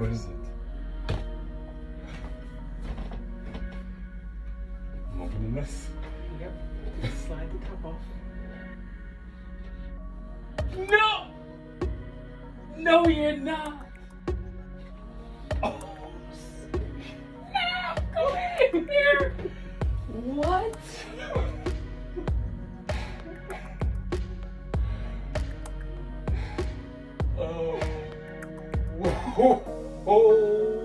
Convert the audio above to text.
What is it? I'm opening this. Yep. Slide the top off. No! No, you're not! Oh. No! Go in here! What? oh. Whoa. Oh.